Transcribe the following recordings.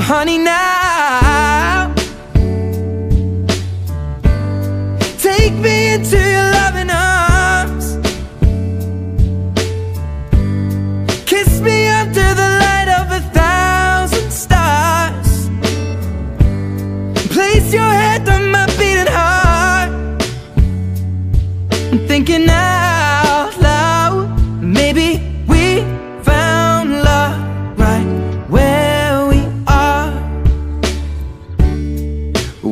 honey, now. Take me into your loving arms. Kiss me under the light of a thousand stars. Place your head on my beating heart. I'm thinking out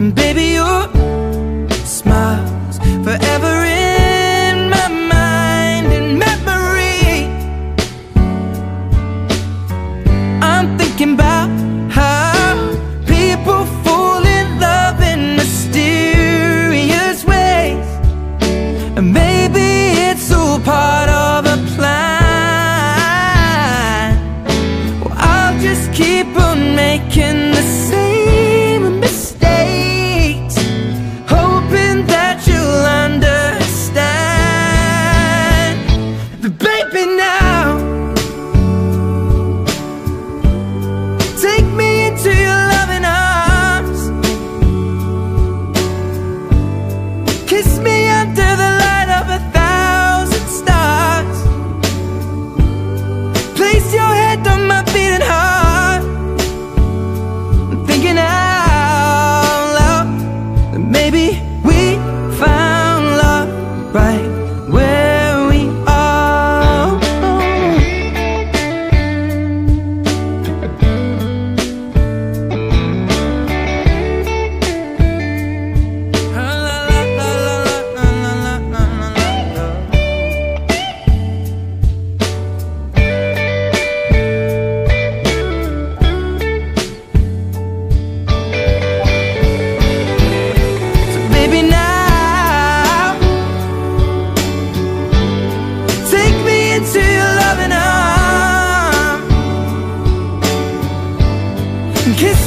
Baby, your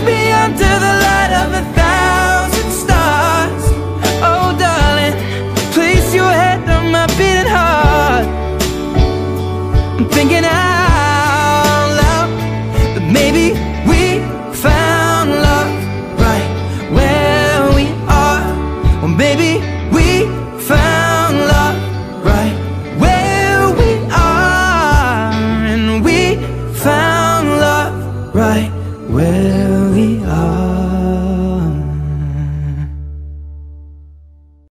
me under the light of a thousand stars. Oh darling, place your head on my beating heart. I'm thinking out loud That maybe we found love right where we are. Or maybe we